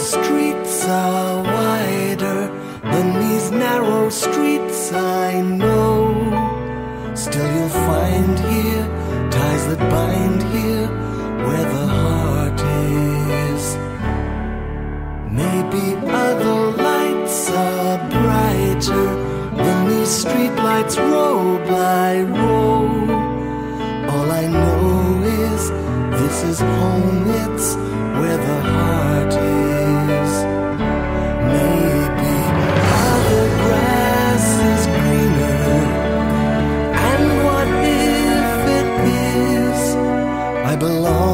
streets are wider than these narrow streets I know. Still, you'll find here ties that bind here where the heart is. Maybe other lights are brighter than these streetlights row by row. All I know is this is home, it's belong.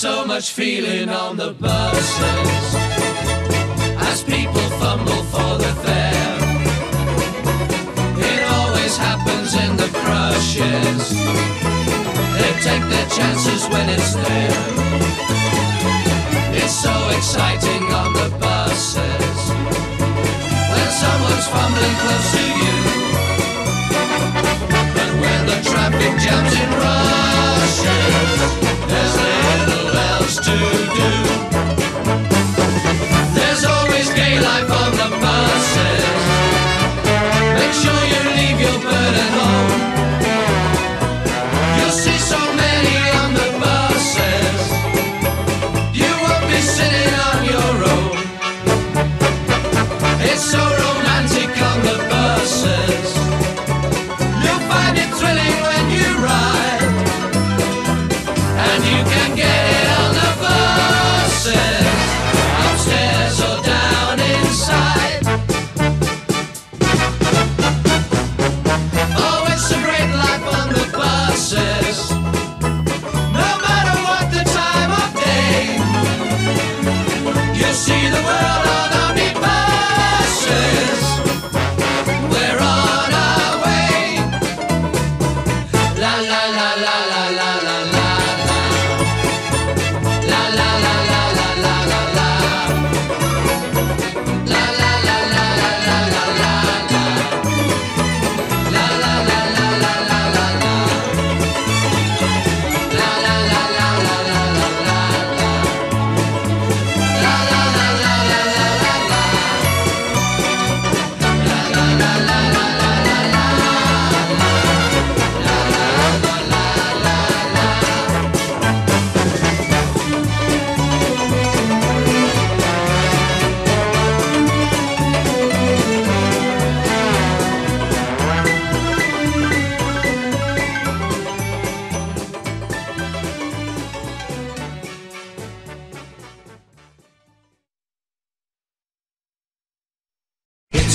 so much feeling on the buses as people fumble for the fare. It always happens in the crushes. They take their chances when it's there. It's so exciting on the buses when someone's fumbling close to you. But when the traffic jams in rushes, there's little.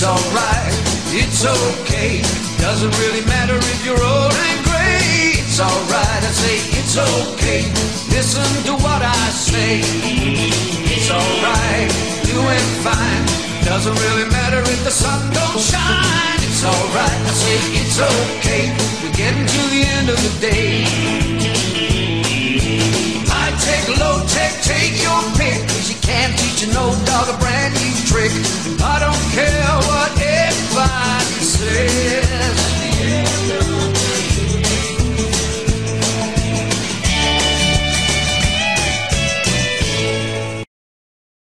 Alright, it's okay. Doesn't really matter if you're old and gray. It's alright, I say it's okay. Listen to what I say. It's alright, doing fine. Doesn't really matter if the sun don't shine. It's alright, I say it's okay. We're getting to the end of the day. High tech, low tech, take your pick. Cause you can't teach an old dog a brand new trick.